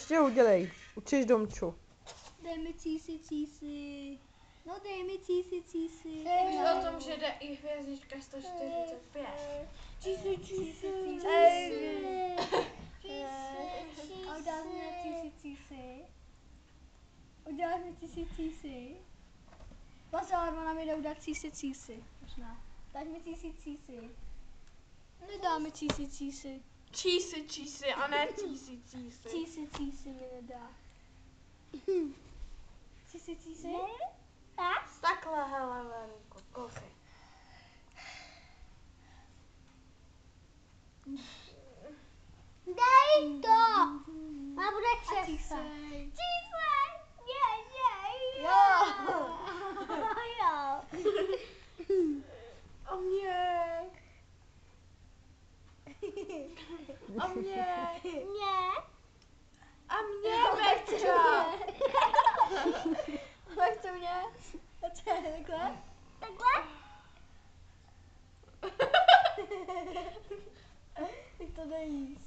ještě udělej. Učíš domču. Dej mi císi, císi. No dej mi císi, císi. Víš o tom, že jde i hvězdička 145. Císi, císi. A uděláš mi císi, císi. Uděláš mi císi, císi. Pozor, ona mi jde udělat císi, císi. Možná. Dáš mi císi, císi. Nedá mi císi, císi. Čísi, čísi, a ne. Císi, císi mi nedá. Císi, císi? Takhle, hele, Lenko, kousej. Dej to! A bude A křesat. císej. Císej! Je, je, Jo. jo. A mě. A mě. Ne. A mě, Verča. Tak to mě. A co takhle? Takhle? Jak to nejíst.